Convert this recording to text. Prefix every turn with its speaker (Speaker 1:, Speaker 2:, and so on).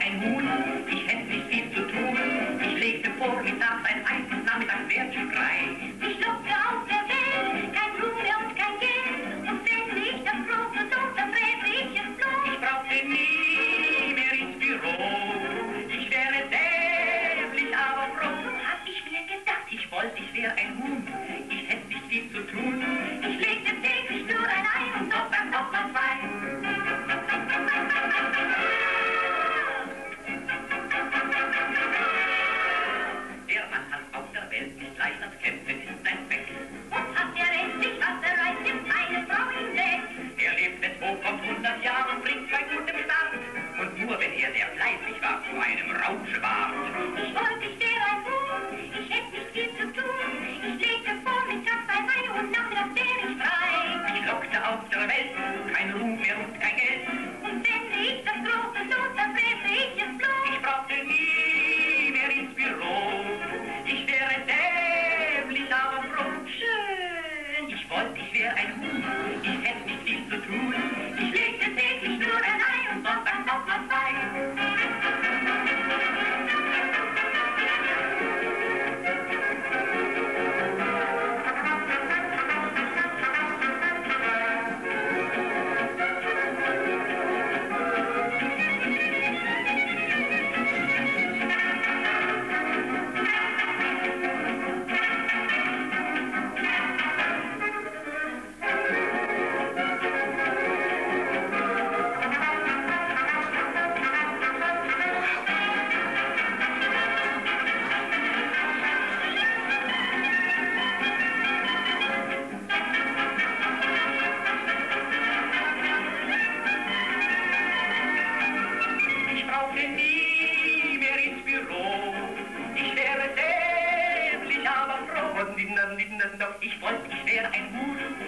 Speaker 1: ein Huhn, ich hätte nicht viel zu tun. Ich legte vor, ich saß sein Eis und nahm mit einem Wertschrei. Und doch ich wollte, ich wäre ein Huhn.